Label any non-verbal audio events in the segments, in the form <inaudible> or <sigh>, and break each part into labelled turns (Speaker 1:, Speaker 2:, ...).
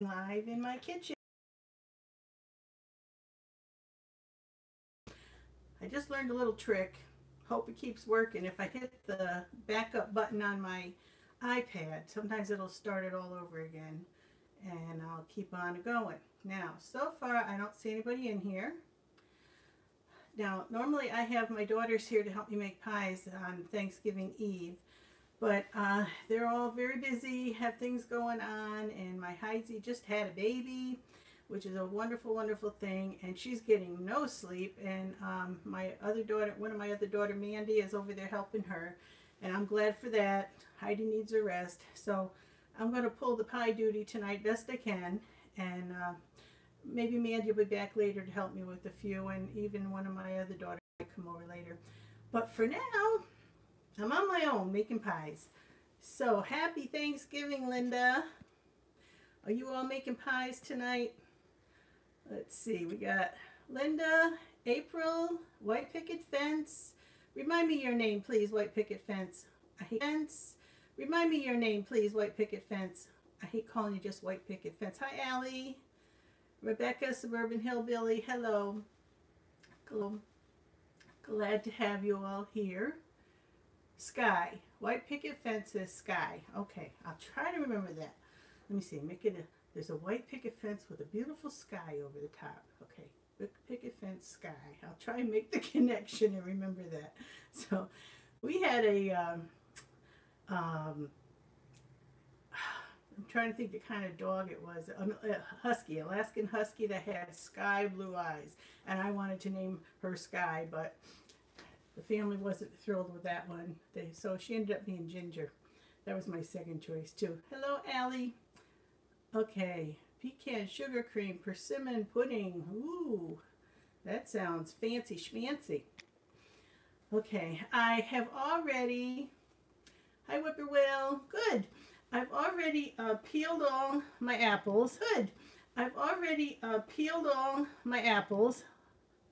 Speaker 1: live in my kitchen. I just learned a little trick. Hope it keeps working. If I hit the backup button on my iPad, sometimes it'll start it all over again and I'll keep on going. Now, so far I don't see anybody in here. Now, normally I have my daughters here to help me make pies on Thanksgiving Eve, but uh, they're all very busy, have things going on, and my Heidi just had a baby, which is a wonderful, wonderful thing, and she's getting no sleep, and um, my other daughter, one of my other daughter, Mandy, is over there helping her, and I'm glad for that. Heidi needs a rest, so I'm going to pull the pie duty tonight best I can, and uh, maybe Mandy will be back later to help me with a few, and even one of my other daughters might come over later. But for now, I'm on my own making pies. So happy Thanksgiving, Linda. Are you all making pies tonight? Let's see, we got Linda, April, White Picket Fence. Remind me your name, please, White Picket Fence. I hate fence. Remind me your name, please, White Picket Fence. I hate calling you just White Picket Fence. Hi, Allie. Rebecca, Suburban Hillbilly. Hello. Glad to have you all here. Sky. White picket fence sky. Okay, I'll try to remember that. Let me see. Make it a, there's a white picket fence with a beautiful sky over the top. Okay, picket fence sky. I'll try and make the <laughs> connection and remember that. So we had a, um, um, I'm trying to think the kind of dog it was. A husky, Alaskan husky that had sky blue eyes. And I wanted to name her Sky, but the family wasn't thrilled with that one. They, so she ended up being Ginger. That was my second choice too. Hello, Allie. Okay, pecan sugar cream persimmon pudding. Ooh, that sounds fancy schmancy. Okay, I have already, hi Whippoorwill, good. I've already uh, peeled all my apples, good. I've already uh, peeled all my apples.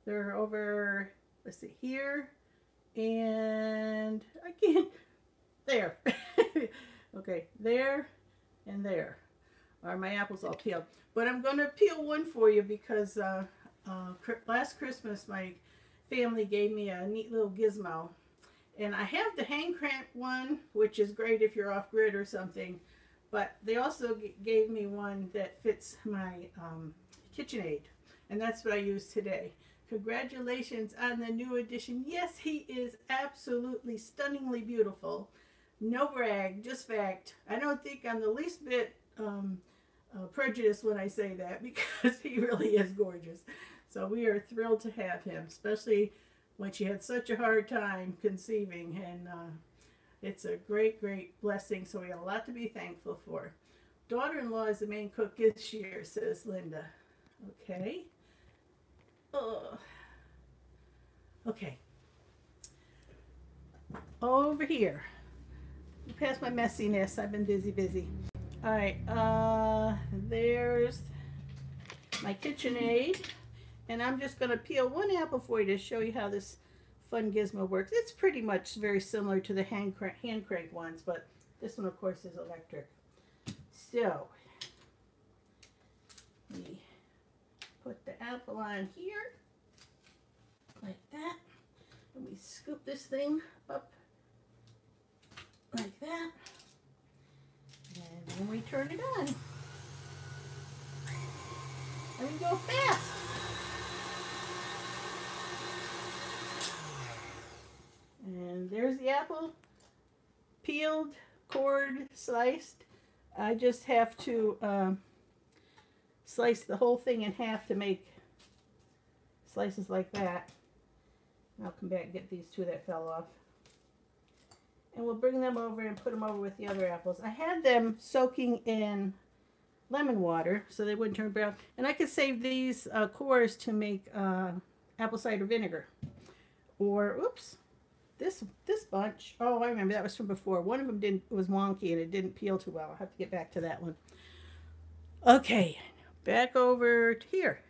Speaker 1: They're over, let's see, here, and I can't, <laughs> there. <laughs> okay, there and there are my apples all peeled. But I'm going to peel one for you because uh, uh, last Christmas my family gave me a neat little gizmo. And I have the hand crank one, which is great if you're off grid or something. But they also gave me one that fits my um, KitchenAid. And that's what I use today. Congratulations on the new addition. Yes, he is absolutely stunningly beautiful. No brag, just fact. I don't think I'm the least bit um, uh, prejudiced when I say that <laughs> because he really is gorgeous. So we are thrilled to have him, especially when she had such a hard time conceiving. And uh, it's a great, great blessing. So we have a lot to be thankful for. Daughter-in-law is the main cook this year, says Linda. Okay. Okay. Over here. Past my messiness. I've been busy, busy. All right. Uh, there's my KitchenAid. And I'm just going to peel one apple for you to show you how this fun gizmo works. It's pretty much very similar to the hand hand crank ones, but this one, of course, is electric. So, me put the apple on here like that. And we scoop this thing up like that. And then we turn it on. And we go fast. And there's the apple, peeled, cored, sliced. I just have to um, slice the whole thing in half to make slices like that. I'll come back and get these two that fell off. And we'll bring them over and put them over with the other apples. I had them soaking in lemon water so they wouldn't turn brown. And I could save these uh, cores to make uh, apple cider vinegar. Or, oops, this this bunch. Oh, I remember that was from before. One of them didn't was wonky and it didn't peel too well. I'll have to get back to that one. Okay, back over to here.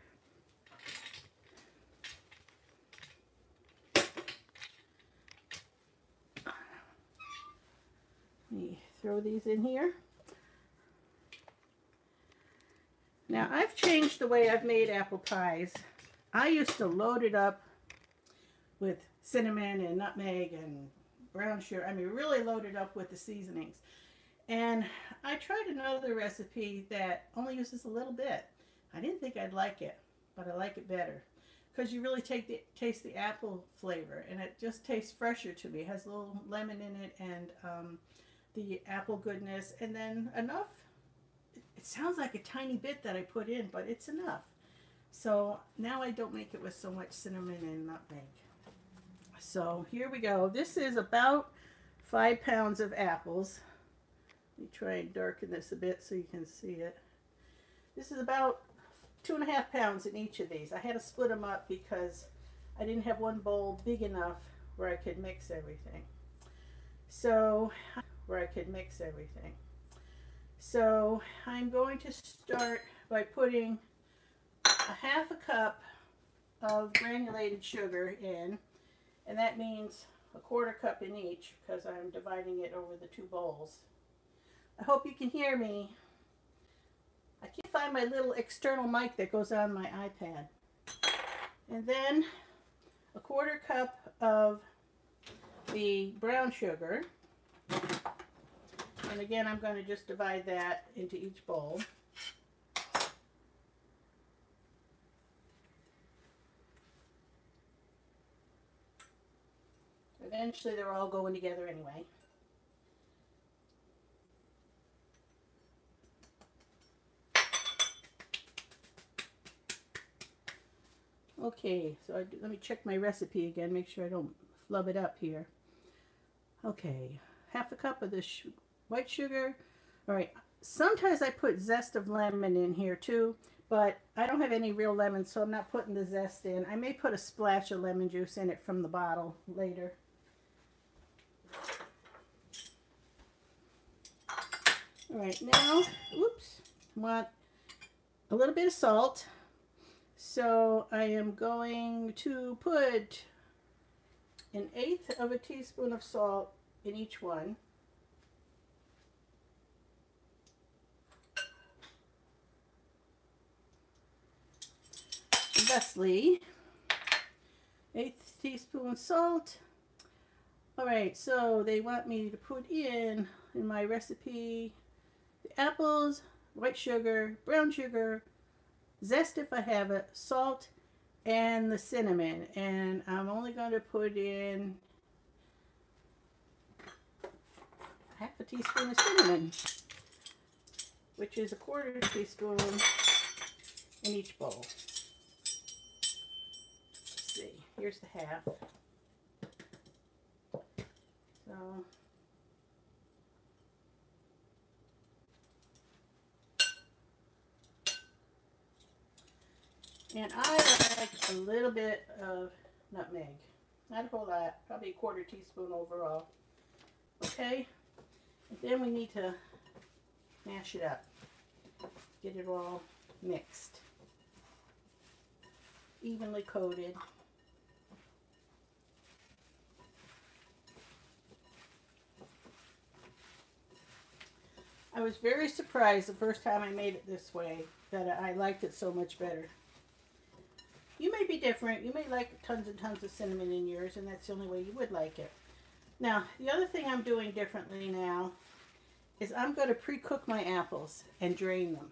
Speaker 1: Let me throw these in here. Now I've changed the way I've made apple pies. I used to load it up with cinnamon and nutmeg and brown sugar. I mean, really load it up with the seasonings. And I tried another recipe that only uses a little bit. I didn't think I'd like it, but I like it better because you really take the taste the apple flavor, and it just tastes fresher to me. It has a little lemon in it and um, the apple goodness, and then enough. It sounds like a tiny bit that I put in, but it's enough. So now I don't make it with so much cinnamon and nutmeg. So here we go. This is about five pounds of apples. Let me try and darken this a bit so you can see it. This is about two and a half pounds in each of these. I had to split them up because I didn't have one bowl big enough where I could mix everything. So, where I could mix everything. So, I'm going to start by putting a half a cup of granulated sugar in, and that means a quarter cup in each because I'm dividing it over the two bowls. I hope you can hear me. I can't find my little external mic that goes on my iPad. And then a quarter cup of the brown sugar. And again, I'm going to just divide that into each bowl. Eventually, they're all going together anyway. Okay, so I, let me check my recipe again, make sure I don't flub it up here. Okay, half a cup of the white sugar. All right, sometimes I put zest of lemon in here too, but I don't have any real lemon, so I'm not putting the zest in. I may put a splash of lemon juice in it from the bottle later. All right, now, oops, want a little bit of salt. So I am going to put an eighth of a teaspoon of salt in each one. Thusly, eighth teaspoon salt. All right, so they want me to put in, in my recipe, the apples, white sugar, brown sugar, zest if I have it, salt, and the cinnamon. And I'm only going to put in half a teaspoon of cinnamon, which is a quarter teaspoon in each bowl. Let's see, here's the half. So And I like a little bit of nutmeg. Not a whole lot, probably a quarter teaspoon overall. Okay? And then we need to mash it up. Get it all mixed. Evenly coated. I was very surprised the first time I made it this way that I liked it so much better. You may be different. You may like tons and tons of cinnamon in yours, and that's the only way you would like it. Now, the other thing I'm doing differently now is I'm going to pre-cook my apples and drain them.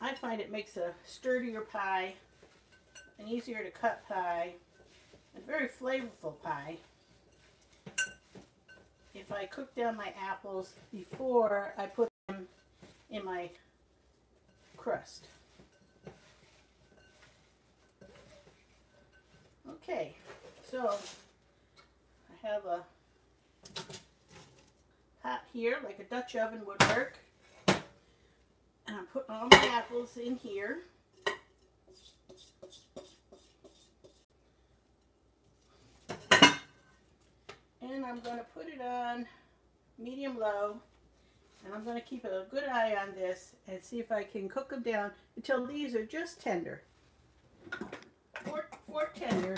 Speaker 1: I find it makes a sturdier pie, an easier to cut pie, a very flavorful pie. If I cook down my apples before I put them in my crust. Okay, so I have a pot here, like a Dutch oven would work. And I'm putting all my apples in here. And I'm going to put it on medium low. And I'm going to keep a good eye on this and see if I can cook them down until these are just tender. Fork, fork tender.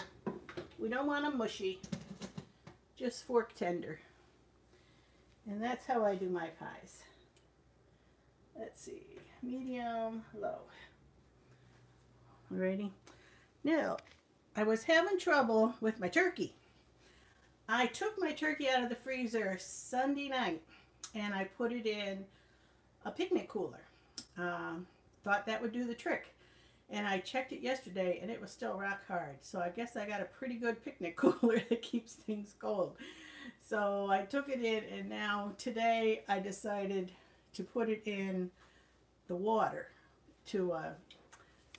Speaker 1: We don't want them mushy, just fork tender. And that's how I do my pies. Let's see, medium low. Alrighty. Now, I was having trouble with my turkey. I took my turkey out of the freezer Sunday night and I put it in a picnic cooler. Um, thought that would do the trick. And I checked it yesterday and it was still rock hard. So I guess I got a pretty good picnic <laughs> cooler that keeps things cold. So I took it in and now today I decided to put it in the water to uh,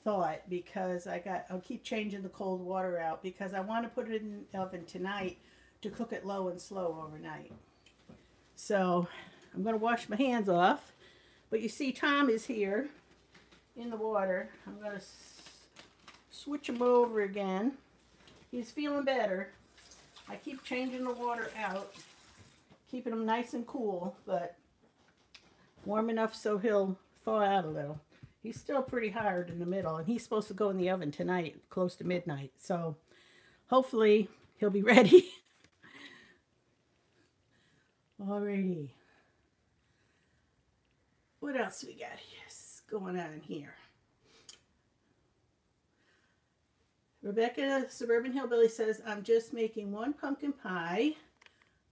Speaker 1: thaw it because I got, I'll keep changing the cold water out because I want to put it in the oven tonight to cook it low and slow overnight. So I'm going to wash my hands off. But you see Tom is here in the water. I'm going to switch him over again. He's feeling better. I keep changing the water out, keeping him nice and cool, but warm enough so he'll thaw out a little. He's still pretty hard in the middle, and he's supposed to go in the oven tonight, close to midnight. So hopefully he'll be <laughs> ready. Alrighty. What else we got yes, going on here? Rebecca Suburban Hillbilly says, I'm just making one pumpkin pie.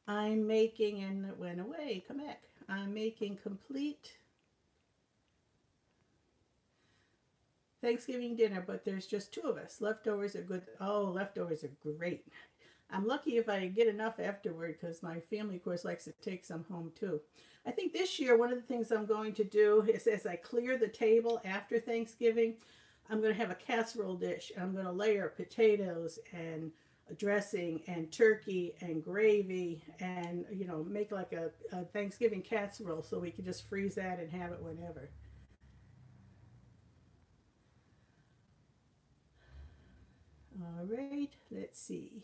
Speaker 1: I'm making, and it went away, come back. I'm making complete Thanksgiving dinner, but there's just two of us. Leftovers are good. Oh, leftovers are great. I'm lucky if I get enough afterward because my family, of course, likes to take some home too. I think this year, one of the things I'm going to do is as I clear the table after Thanksgiving, I'm going to have a casserole dish. I'm going to layer potatoes and dressing and turkey and gravy and, you know, make like a, a Thanksgiving casserole so we can just freeze that and have it whenever. All right, let's see.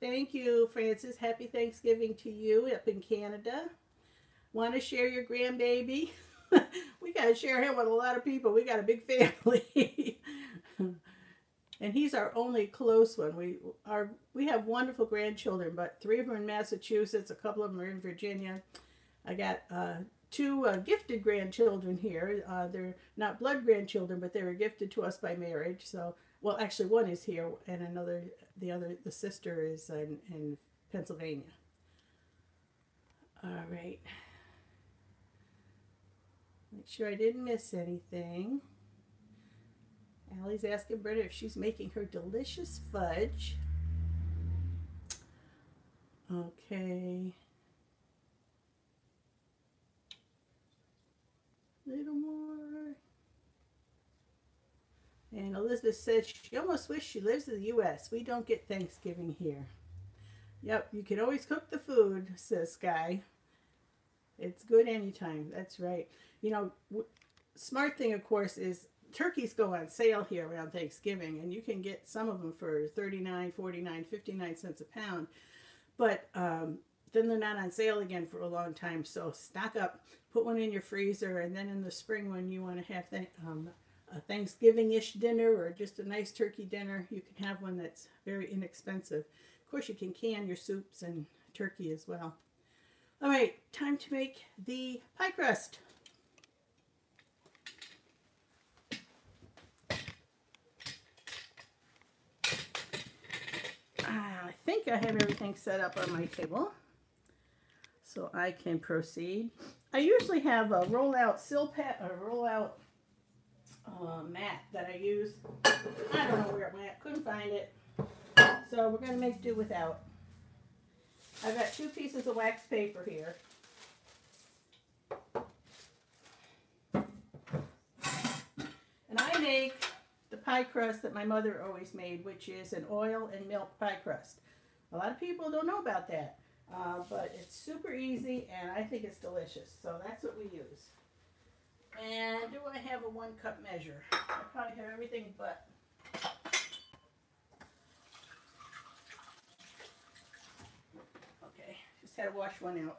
Speaker 1: Thank you, Francis. Happy Thanksgiving to you up in Canada. Want to share your grandbaby? <laughs> we got to share him with a lot of people. We got a big family. <laughs> and he's our only close one. We are we have wonderful grandchildren, but three of them are in Massachusetts, a couple of them are in Virginia. I got uh, two uh, gifted grandchildren here. Uh, they're not blood grandchildren, but they were gifted to us by marriage. So, well, actually, one is here, and another, the other, the sister is in, in Pennsylvania. All right. Make sure I didn't miss anything. Allie's asking Brenda if she's making her delicious fudge. Okay. Little more. And Elizabeth said she almost wished she lives in the U.S. We don't get Thanksgiving here. Yep, you can always cook the food, says Guy. It's good anytime. That's right. You know, smart thing, of course, is turkeys go on sale here around Thanksgiving, and you can get some of them for 39 49 59 cents a pound. But um, then they're not on sale again for a long time. So stock up, put one in your freezer, and then in the spring when you want to have that. um, a Thanksgiving-ish dinner or just a nice turkey dinner, you can have one that's very inexpensive. Of course, you can can your soups and turkey as well. All right, time to make the pie crust. I think I have everything set up on my table so I can proceed. I usually have a roll-out Silpat, a roll-out uh, mat that I use. I don't know where it went, couldn't find it. So we're going to make do without. I've got two pieces of wax paper here. And I make the pie crust that my mother always made, which is an oil and milk pie crust. A lot of people don't know about that. Uh, but it's super easy and I think it's delicious. So that's what we use. And do I have a one cup measure? I probably have everything but. Okay, just had to wash one out.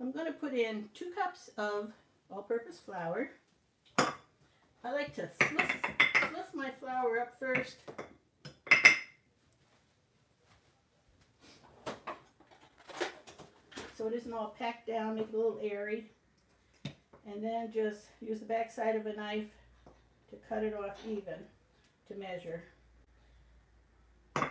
Speaker 1: I'm going to put in two cups of all-purpose flour. I like to fluff, fluff my flour up first so it isn't all packed down, make it a little airy. And then just use the back side of a knife to cut it off even to measure. Okay,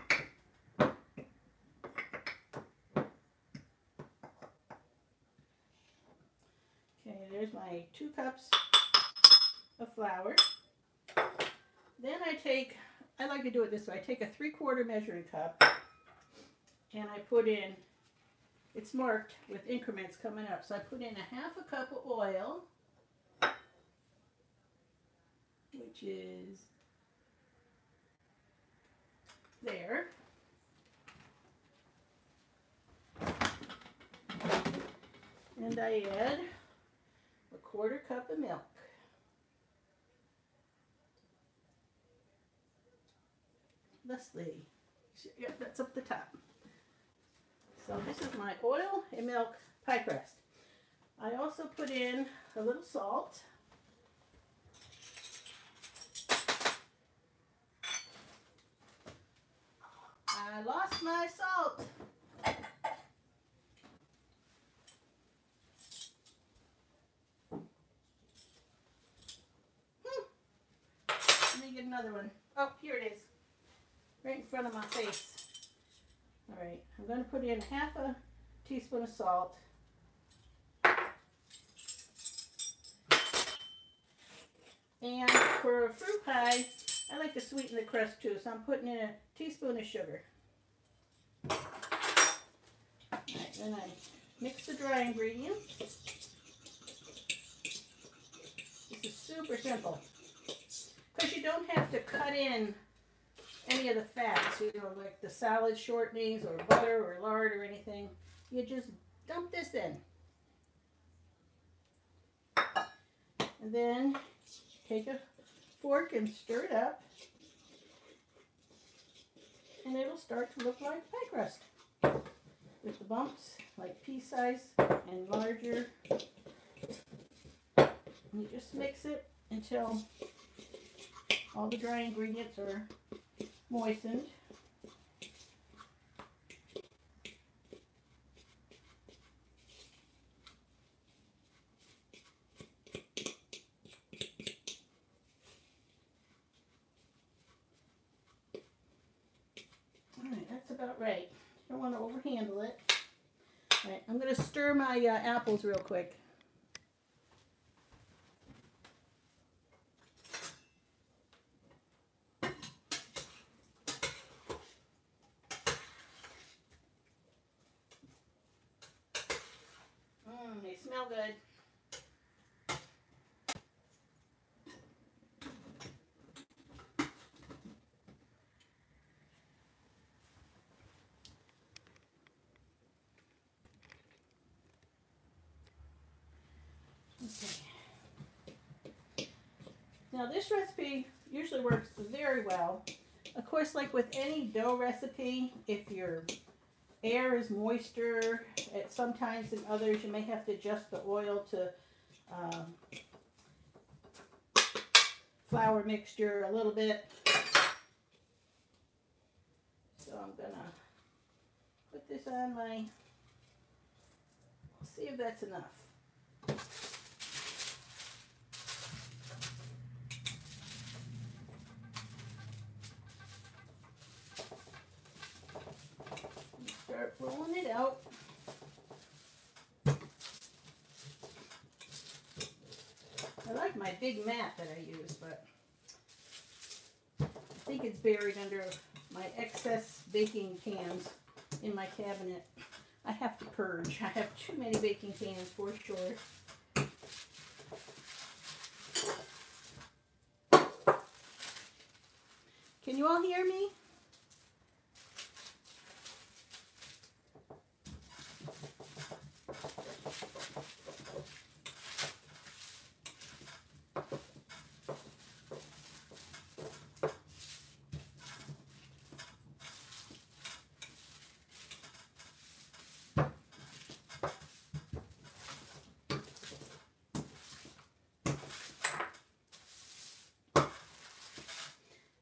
Speaker 1: there's my two cups of flour. Then I take, I like to do it this way, I take a three quarter measuring cup and I put in, it's marked with increments coming up, so I put in a half a cup of oil, which is there. And I add a quarter cup of milk. Leslie, yeah, that's up the top. So this is my oil and milk pie crust. I also put in a little salt. I lost my salt. Hmm. Let me get another one. Oh, here it is. Right in front of my face. All right, I'm going to put in half a teaspoon of salt. And for a fruit pie, I like to sweeten the crust too, so I'm putting in a teaspoon of sugar. Then I mix the dry ingredients. This is super simple. Because you don't have to cut in any of the fats, you know, like the salad shortenings or butter or lard or anything. You just dump this in. And then take a fork and stir it up. And it'll start to look like pie crust. With the bumps like pea size and larger. And you just mix it until all the dry ingredients are moistened. Alright, that's about right. Don't want to overhandle it. Alright, I'm going to stir my uh, apples real quick. Mmm, they smell good. Okay. Now this recipe usually works very well. Of course, like with any dough recipe, if your air is moister at sometimes in others, you may have to adjust the oil to um, flour mixture a little bit. So I'm gonna put this on my, see if that's enough. Start rolling it out. I like my big mat that I use, but I think it's buried under my excess baking pans in my cabinet. I have to purge. I have too many baking pans for sure. Can you all hear me?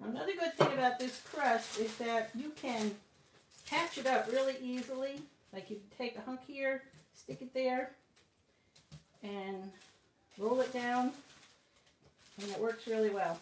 Speaker 1: Another good thing about this crust is that you can patch it up really easily. Like you take a hunk here, stick it there and roll it down and it works really well.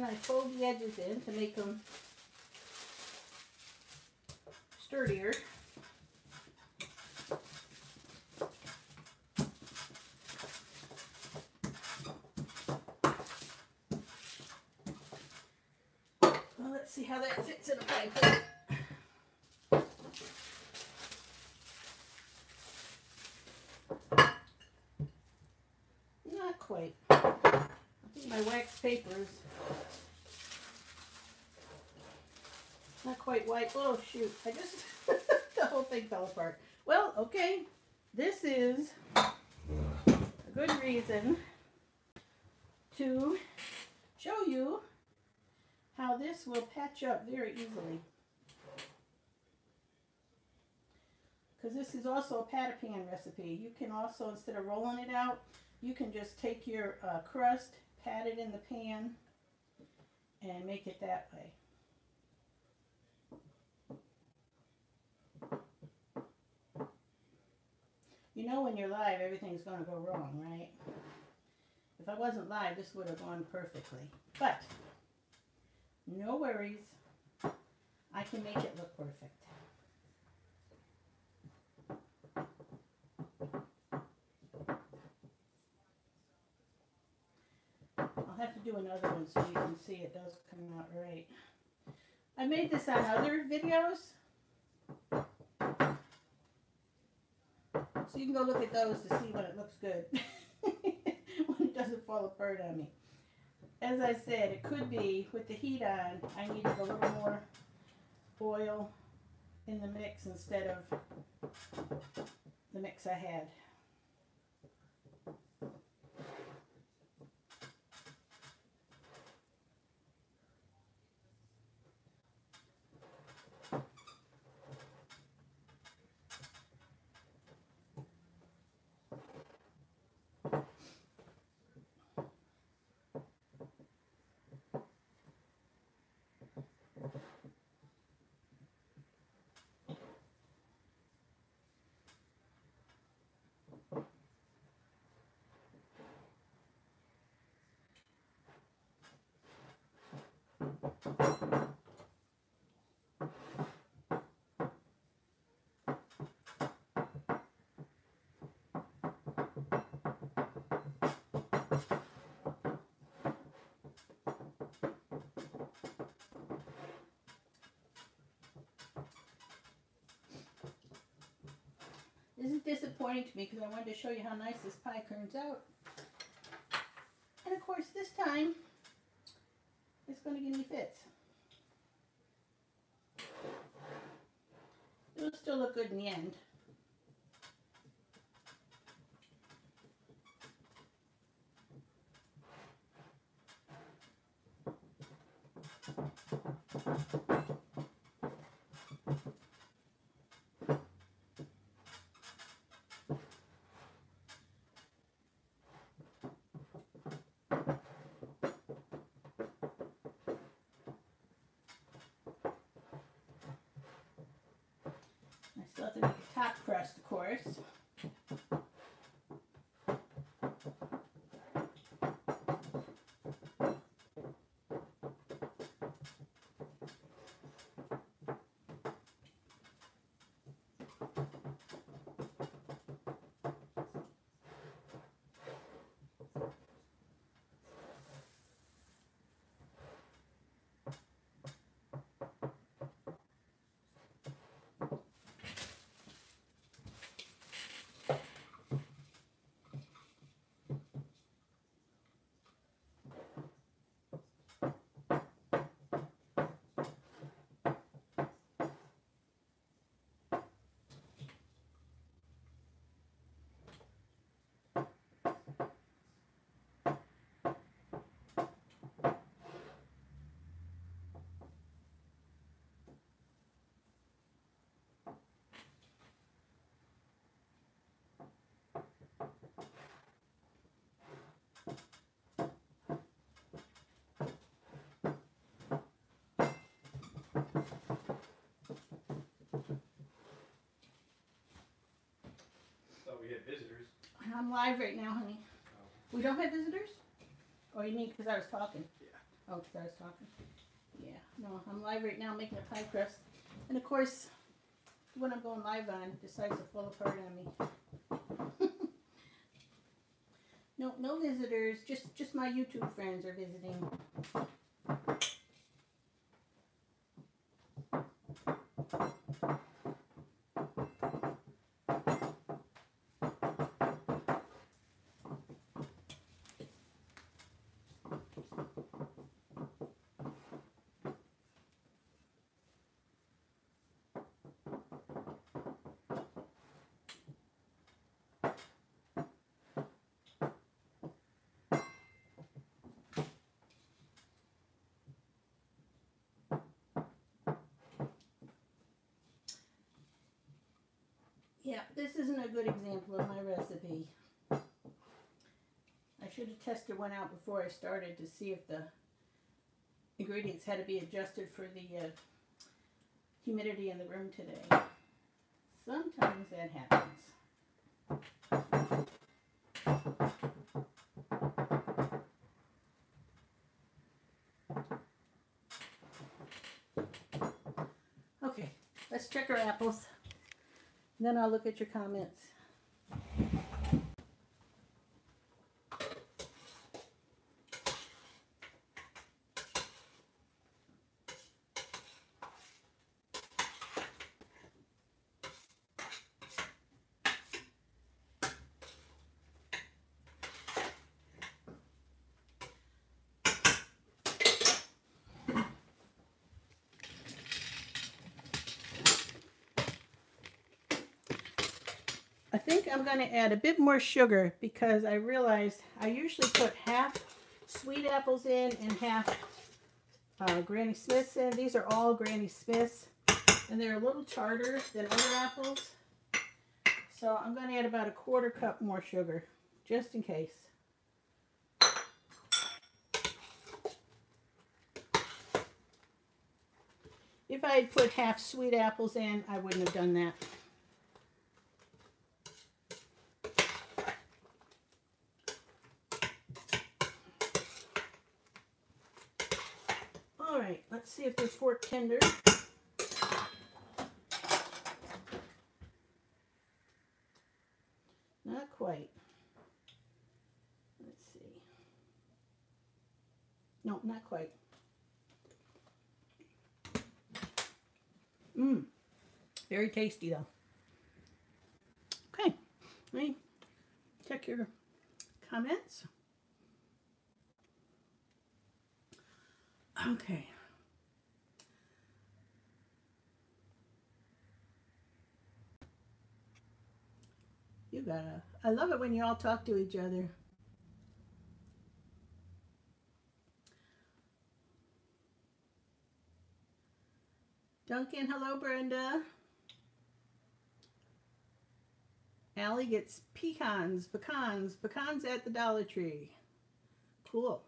Speaker 1: And I fold edges in to make them sturdier. Well, let's see how that fits in a pie plate. Not quite. I think my wax paper is not quite white. Oh shoot, I just, <laughs> the whole thing fell apart. Well, okay, this is a good reason to show you how this will patch up very easily. Because this is also a pat a pan recipe. You can also, instead of rolling it out, you can just take your uh, crust, pat it in the pan, and make it that way. You know when you're live, everything's going to go wrong, right? If I wasn't live, this would have gone perfectly. But, no worries. I can make it look perfect. I'll have to do another one so you can see it does come out right. I made this on other videos. So you can go look at those to see when it looks good. <laughs> when it doesn't fall apart on me. As I said, it could be with the heat on, I needed a little more oil in the mix instead of the mix I had. This is disappointing to me because I wanted to show you how nice this pie turns out. And of course this time, it's going to give me fits. I'm live right now, honey. We don't have visitors? Oh, you mean because I was talking?
Speaker 2: Yeah.
Speaker 1: Oh, because I was talking. Yeah, no, I'm live right now making a pie crust. And of course, when I'm going live on decides to fall apart on me. <laughs> no, no visitors. Just, just my YouTube friends are visiting. Yeah, this isn't a good example of my recipe. I should have tested one out before I started to see if the ingredients had to be adjusted for the uh, humidity in the room today. Sometimes that happens. Okay, let's check our apples. Then I'll look at your comments. I think I'm going to add a bit more sugar because I realized I usually put half sweet apples in and half uh, Granny Smiths in. These are all Granny Smiths and they're a little tarter than other apples. So I'm going to add about a quarter cup more sugar just in case. If I had put half sweet apples in, I wouldn't have done that. All right, let's see if they're fork tender. Not quite. Let's see. No, not quite. Mmm. Very tasty though. Okay. Let me check your comments. Okay. You gotta. I love it when you all talk to each other. Duncan, hello, Brenda. Allie gets pecans, pecans, pecans at the Dollar Tree. Cool.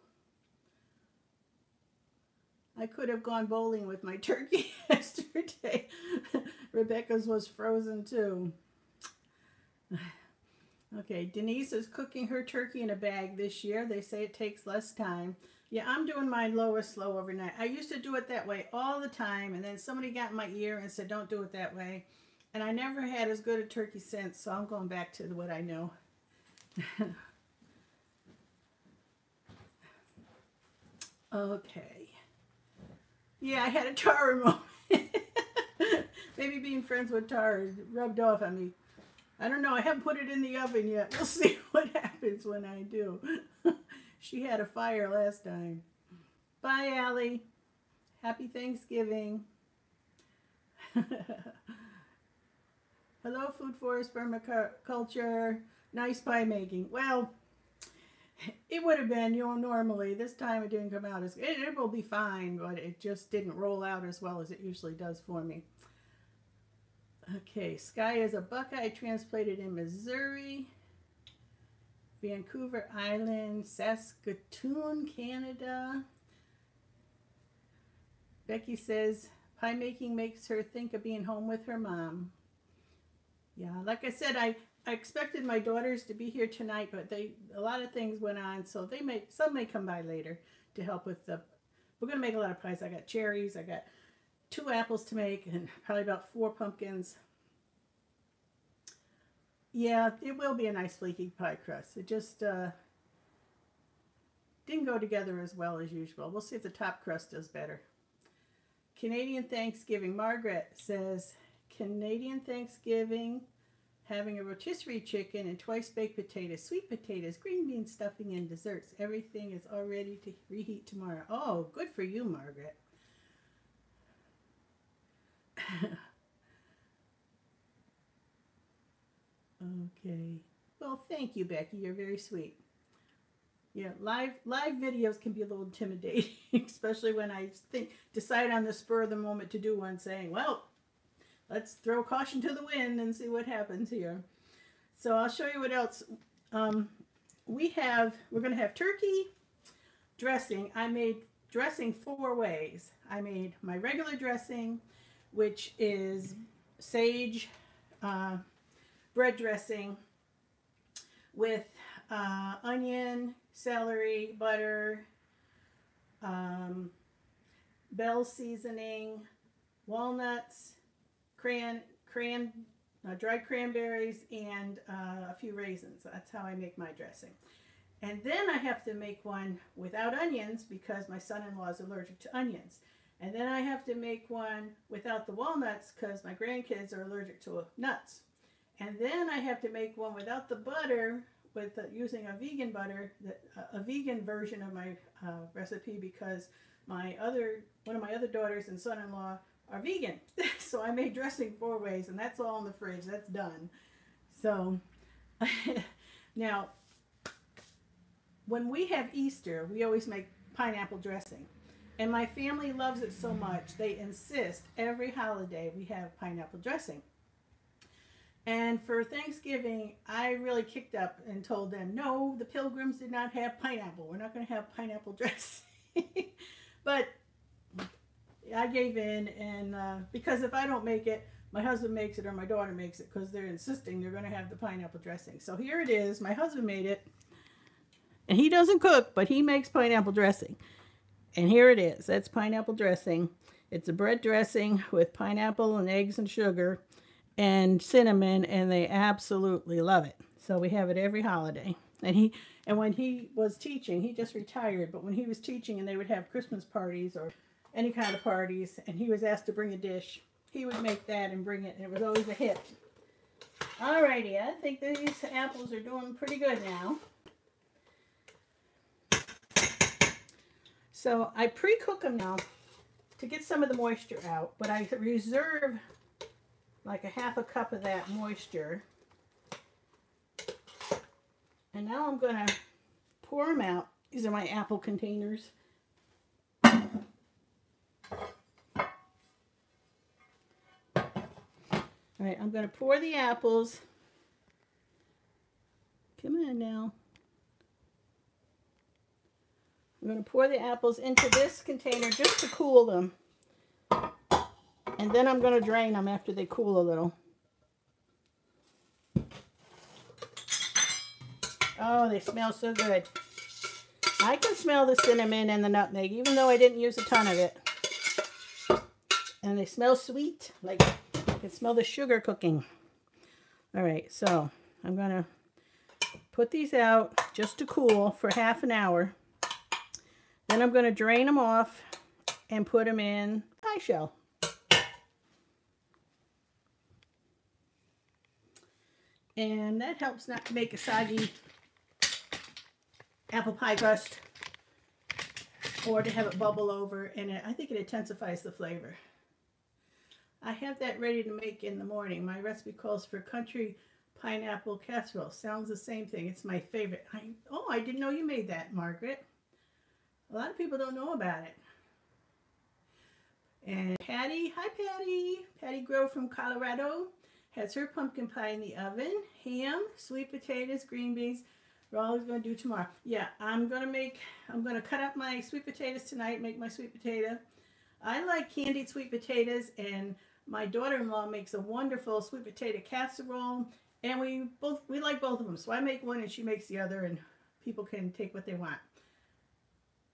Speaker 1: I could have gone bowling with my <laughs> turkey <laughs> yesterday. Rebecca's was frozen too. <sighs> Okay, Denise is cooking her turkey in a bag this year. They say it takes less time. Yeah, I'm doing mine low or slow overnight. I used to do it that way all the time, and then somebody got in my ear and said, don't do it that way. And I never had as good a turkey since, so I'm going back to what I know. <laughs> okay. Yeah, I had a <laughs> Tara moment. <laughs> Maybe being friends with Tara rubbed off on me. I don't know. I haven't put it in the oven yet. We'll <laughs> see what happens when I do. <laughs> she had a fire last time. Bye, Allie. Happy Thanksgiving. <laughs> Hello, Food Forest Permaculture. Nice pie making. Well, it would have been, you know, normally. This time it didn't come out as it, it will be fine, but it just didn't roll out as well as it usually does for me. Okay, Sky is a Buckeye transplanted in Missouri, Vancouver Island, Saskatoon, Canada. Becky says pie making makes her think of being home with her mom. Yeah, like I said, I I expected my daughters to be here tonight, but they a lot of things went on, so they may some may come by later to help with the. We're gonna make a lot of pies. I got cherries. I got two apples to make, and probably about four pumpkins. Yeah, it will be a nice flaky pie crust. It just uh, didn't go together as well as usual. We'll see if the top crust does better. Canadian Thanksgiving. Margaret says, Canadian Thanksgiving, having a rotisserie chicken and twice baked potatoes, sweet potatoes, green bean stuffing, and desserts. Everything is all ready to reheat tomorrow. Oh, good for you, Margaret. Okay. Well, thank you, Becky. You're very sweet. Yeah, live live videos can be a little intimidating, <laughs> especially when I think decide on the spur of the moment to do one, saying, "Well, let's throw caution to the wind and see what happens here." So I'll show you what else. Um, we have we're going to have turkey dressing. I made dressing four ways. I made my regular dressing, which is sage uh, bread dressing with uh, onion, celery, butter, um, bell seasoning, walnuts, cran, cran, uh, dried cranberries, and uh, a few raisins. That's how I make my dressing. And then I have to make one without onions because my son-in-law is allergic to onions. And then I have to make one without the walnuts because my grandkids are allergic to nuts. And then I have to make one without the butter with uh, using a vegan butter, uh, a vegan version of my uh, recipe because my other one of my other daughters and son-in-law are vegan. <laughs> so I made dressing four ways, and that's all in the fridge. That's done. So <laughs> now, when we have Easter, we always make pineapple dressing. And my family loves it so much, they insist every holiday we have pineapple dressing. And for Thanksgiving, I really kicked up and told them, no, the pilgrims did not have pineapple. We're not going to have pineapple <laughs> dressing. but I gave in, and uh, because if I don't make it, my husband makes it or my daughter makes it because they're insisting they're going to have the pineapple dressing. So here it is. My husband made it. And he doesn't cook, but he makes pineapple dressing. And here it is. That's pineapple dressing. It's a bread dressing with pineapple and eggs and sugar and cinnamon and they absolutely love it. So we have it every holiday. And he and when he was teaching, he just retired, but when he was teaching and they would have Christmas parties or any kind of parties and he was asked to bring a dish, he would make that and bring it and it was always a hit. Alrighty, I think these apples are doing pretty good now. So I pre-cook them now to get some of the moisture out, but I reserve like a half a cup of that moisture. And now I'm going to pour them out. These are my apple containers. All right, I'm going to pour the apples. Come on now. I'm going to pour the apples into this container just to cool them. And then I'm going to drain them after they cool a little. Oh, they smell so good. I can smell the cinnamon and the nutmeg, even though I didn't use a ton of it. And they smell sweet. Like, I can smell the sugar cooking. All right, so I'm going to put these out just to cool for half an hour. Then I'm going to drain them off and put them in pie shell. And that helps not to make a soggy apple pie crust or to have it bubble over and it, I think it intensifies the flavor. I have that ready to make in the morning. My recipe calls for country pineapple casserole. Sounds the same thing. It's my favorite. I, oh, I didn't know you made that, Margaret. A lot of people don't know about it. And Patty, hi Patty. Patty Grove from Colorado has her pumpkin pie in the oven, ham, sweet potatoes, green beans. We're always going to do tomorrow. Yeah, I'm going to make, I'm going to cut up my sweet potatoes tonight, make my sweet potato. I like candied sweet potatoes, and my daughter-in-law makes a wonderful sweet potato casserole, and we both we like both of them. So I make one and she makes the other, and people can take what they want.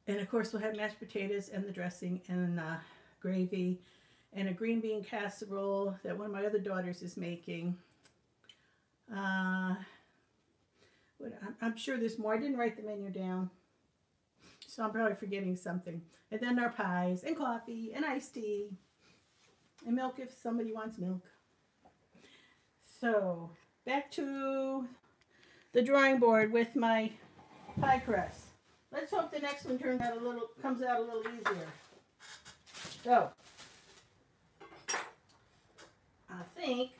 Speaker 1: And of course, we'll have mashed potatoes and the dressing and uh, gravy and a green bean casserole that one of my other daughters is making. Uh, I'm, I'm sure there's more. I didn't write the menu down. So I'm probably forgetting something. And then our pies and coffee and iced tea and milk if somebody wants milk. So back to the drawing board with my pie crust. Let's hope the next one turns out a little comes out a little easier. So I think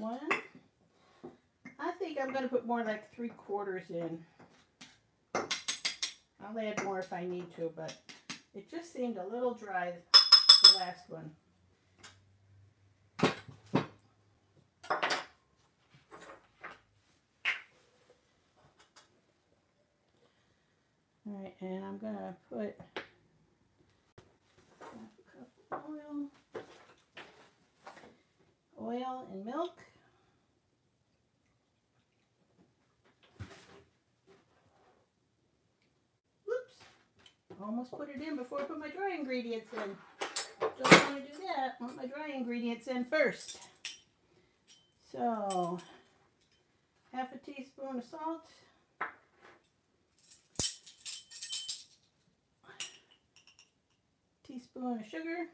Speaker 1: one. I think I'm going to put more like three quarters in. I'll add more if I need to, but it just seemed a little dry, the last one. All right, and I'm going to put half a cup of oil, oil and milk. Almost put it in before I put my dry ingredients in. Don't want to do that. I want my dry ingredients in first. So, half a teaspoon of salt. Teaspoon of sugar.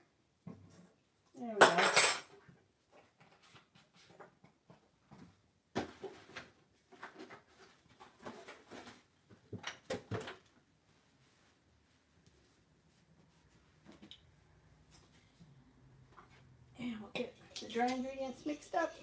Speaker 1: There we go. Dry ingredients mixed up.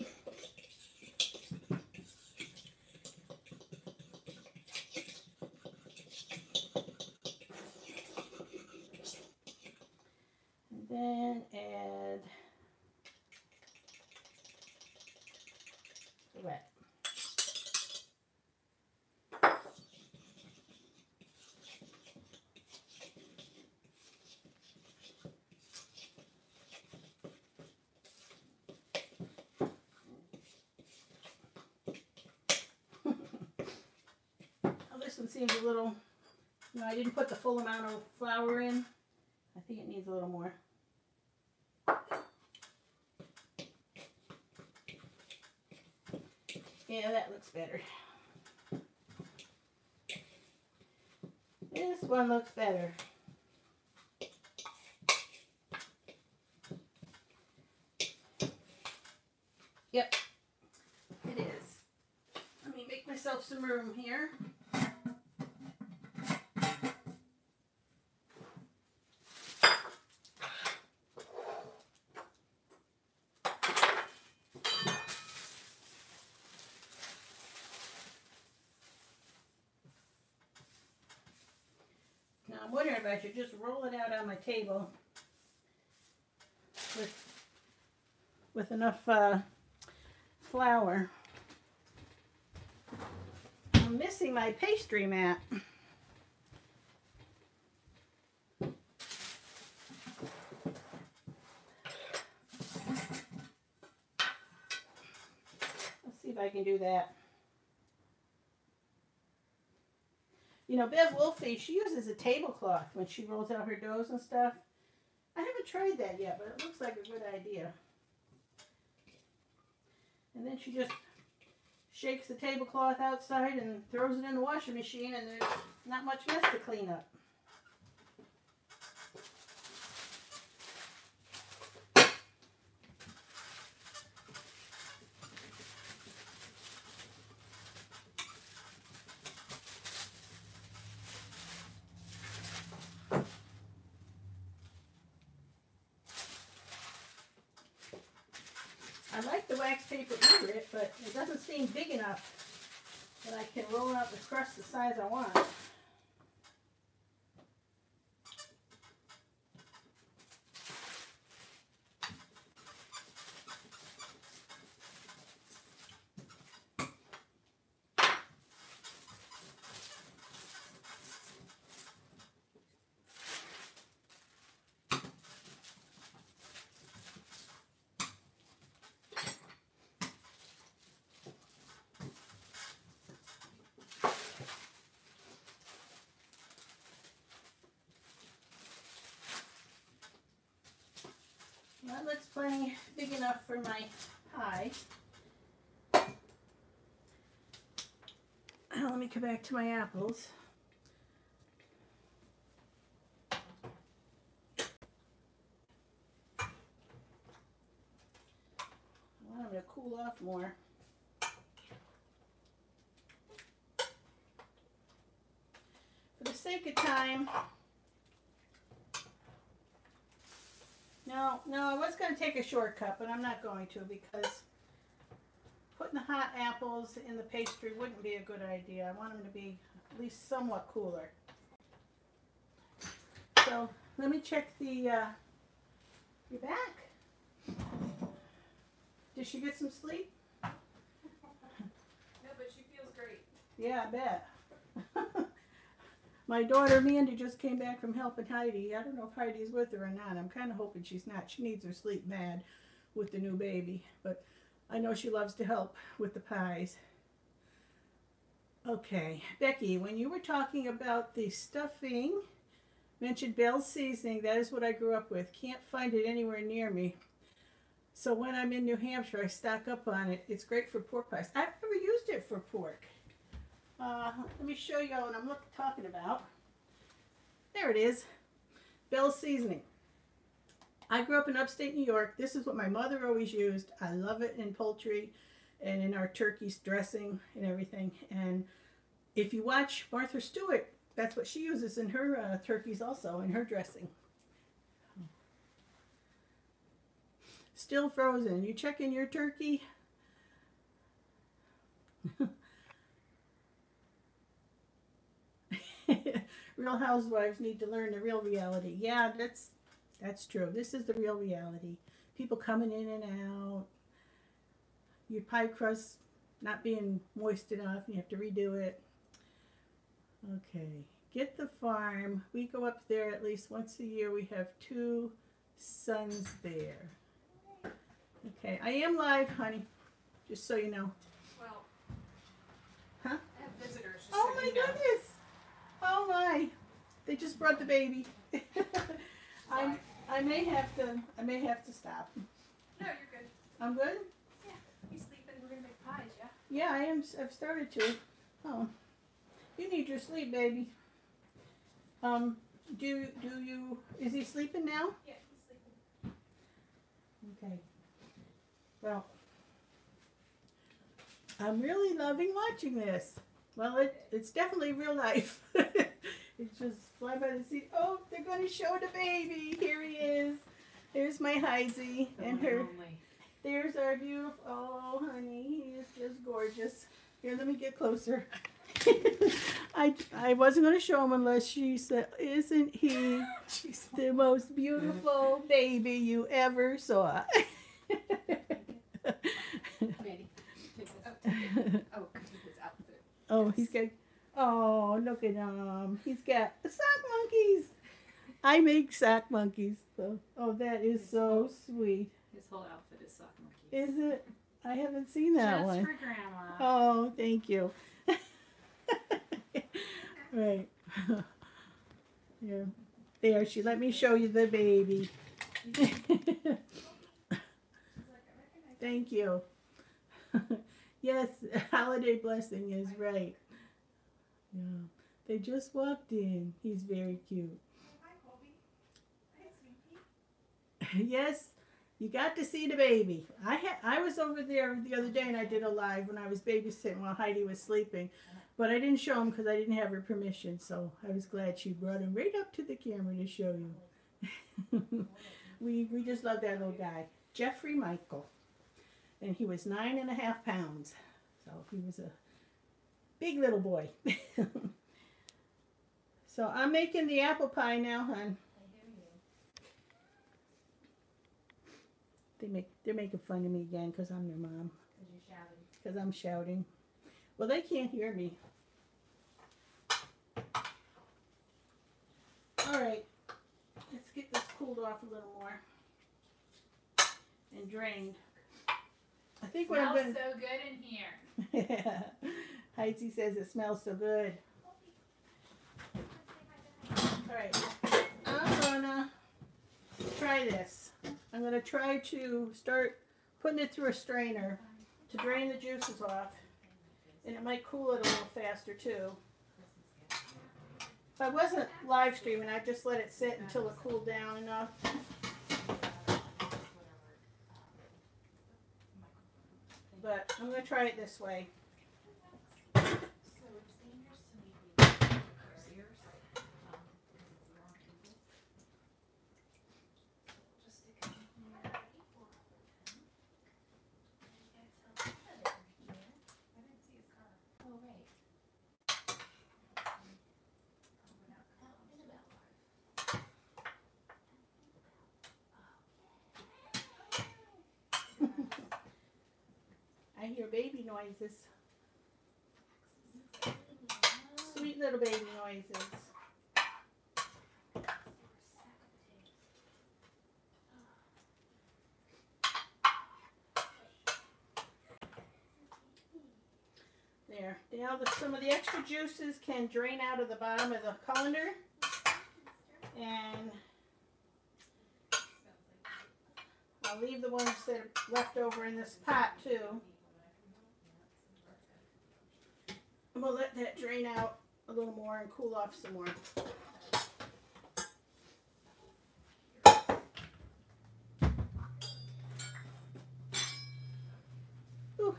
Speaker 1: And then add wet. This one seems a little, you know, I didn't put the full amount of flour in. I think it needs a little more. Yeah, that looks better. This one looks better. Yep, it is. Let me make myself some room here. I'm wondering I should just roll it out on my table with, with enough uh, flour. I'm missing my pastry mat. Let's see if I can do that. Know, Bev Wolfie, she uses a tablecloth when she rolls out her doughs and stuff. I haven't tried that yet, but it looks like a good idea. And then she just shakes the tablecloth outside and throws it in the washing machine and there's not much mess to clean up. I like the wax paper under it, but it doesn't seem big enough that I can roll out the crust the size I want. That looks plenty big enough for my pie. Uh, let me come back to my apples. I want them to cool off more. For the sake of time, no, no, I was going to take a shortcut, but I'm not going to because putting the hot apples in the pastry wouldn't be a good idea. I want them to be at least somewhat cooler. So let me check the, uh, your back. Did she get some sleep? <laughs>
Speaker 2: No, but she feels great.
Speaker 1: Yeah, I bet. <laughs> My daughter Mandy just came back from helping Heidi. I don't know if Heidi's with her or not. I'm kind of hoping she's not. She needs her sleep bad with the new baby, but I know she loves to help with the pies. Okay, Becky, when you were talking about the stuffing, mentioned Bell's seasoning. That is what I grew up with. Can't find it anywhere near me. So when I'm in New Hampshire, I stock up on it. It's great for pork pies. I've never used it for pork. Uh, let me show y'all what I'm look, talking about. There it is. Bell's seasoning. I grew up in upstate New York. This is what my mother always used. I love it in poultry and in our turkey's dressing and everything. And if you watch Martha Stewart, that's what she uses in her uh, turkeys also, in her dressing. Still frozen. You check in your turkey. <laughs> <laughs> real housewives need to learn the real reality. Yeah, that's that's true. This is the real reality. People coming in and out. Your pie crust not being moist enough, and you have to redo it. Okay, get the farm. We go up there at least once a year. We have two sons there. Okay, I am live, honey. Just so you know.
Speaker 2: Well,
Speaker 1: Huh?
Speaker 2: I have visitors.
Speaker 1: Oh
Speaker 2: so
Speaker 1: my
Speaker 2: you know.
Speaker 1: goodness! Oh my! They just brought the baby. <laughs> I I may have to I may have to stop.
Speaker 2: No, you're good.
Speaker 1: I'm good.
Speaker 2: Yeah, he's sleeping. We're gonna make pies, yeah?
Speaker 1: Yeah, I am. I've started to. Oh, you need your sleep, baby. Um, do do you? Is he sleeping now?
Speaker 2: Yeah, he's sleeping.
Speaker 1: Okay. Well, I'm really loving watching this. Well, it it's definitely real life. <laughs> it's just fly by the seat. Oh, they're going to show the baby. Here he is. There's my Heisey and her. There's our beautiful. Oh, honey, he is just gorgeous. Here, let me get closer. <laughs> I, I wasn't going to show him unless she said, Isn't he <laughs> the most beautiful baby you ever saw?
Speaker 3: Mandy, take this. Oh.
Speaker 1: Oh, he's got. Oh, look at him. He's got sock monkeys. I make sock monkeys. So, oh, that is so sweet.
Speaker 3: His whole outfit is sock monkeys.
Speaker 1: Is it? I haven't seen that
Speaker 3: Just
Speaker 1: one.
Speaker 3: for grandma.
Speaker 1: Oh, thank you. <laughs> right. <laughs> yeah. There, she let me show you the baby. <laughs> thank you. Yes, <laughs> holiday blessing is right. Yeah. They just walked in. He's very cute.
Speaker 2: Hi, Colby. Hi, sweetie. <laughs>
Speaker 1: yes, you got to see the baby. I had I was over there the other day and I did a live when I was babysitting while Heidi was sleeping, but I didn't show him because I didn't have her permission. So I was glad she brought him right up to the camera to show you. <laughs> we we just love that little guy, Jeffrey Michael, and he was nine and a half pounds, so he was a big little boy. <laughs> so I'm making the apple pie now, hon.
Speaker 3: I hear you.
Speaker 1: They make they're making fun of me again because I'm their mom.
Speaker 3: Because you're shouting.
Speaker 1: Because I'm shouting. Well, they can't hear me. All right, let's get this cooled off a little more and drained. Think what I'm
Speaker 3: Smells
Speaker 1: gonna.
Speaker 3: so good in here. <laughs> yeah.
Speaker 1: Heidi says it smells so good. All right, I'm gonna try this. I'm gonna try to start putting it through a strainer to drain the juices off. And it might cool it a little faster too. If I wasn't live streaming, I'd just let it sit until it cooled down enough. But I'm gonna try it this way.
Speaker 3: So it's dangerous to leave these carriers, um, because it's the wrong people. Just stick them in there. I didn't see his car. Oh, right. Probably not. Oh, Isabel.
Speaker 1: I hear baby noises. Sweet little baby noises. There. Now the, some of the extra juices can drain out of the bottom of the colander. And I'll leave the ones that are left over in this pot too. And we'll let that drain out a little more and cool off some more. Ooh.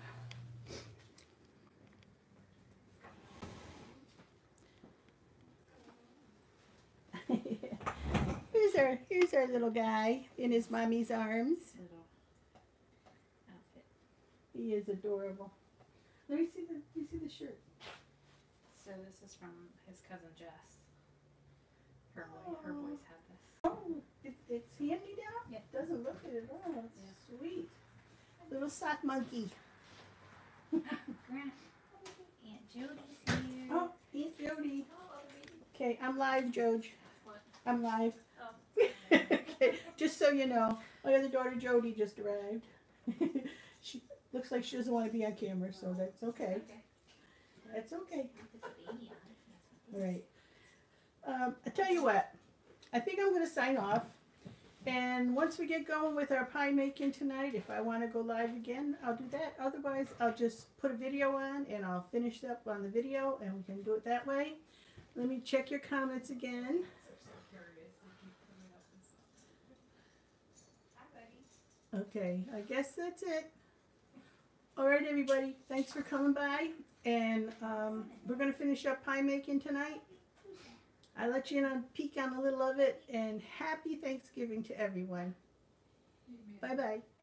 Speaker 1: <laughs> here's our here's our little guy in his mommy's arms.
Speaker 3: Little outfit.
Speaker 1: He is adorable. Let me see the let me see the shirt.
Speaker 3: So this is from his cousin Jess. Her boy, her boys had this.
Speaker 1: Oh, it, it's hand me down?
Speaker 3: Yeah.
Speaker 1: Doesn't look it at all. It's sweet. Little sock monkey. <laughs>
Speaker 3: Grant, Aunt Jody's here.
Speaker 1: Oh, Aunt Jody. Okay, I'm live, Joj. I'm live.
Speaker 3: Oh. <laughs>
Speaker 1: okay, just so you know, my other daughter Jody just arrived. <laughs> she looks like she doesn't want to be on camera, so that's okay. That's okay.
Speaker 3: Put the baby on it.
Speaker 1: All right. Um, I tell you what, I think I'm going to sign off. And once we get going with our pie making tonight, if I want to go live again, I'll do that. Otherwise, I'll just put a video on and I'll finish up on the video and we can do it that way. Let me check your comments again. Okay, I guess that's it. All right, everybody, thanks for coming by. And um, we're going to finish up pie making tonight. I let you in on peek on a little of it, and happy Thanksgiving to everyone. Bye bye.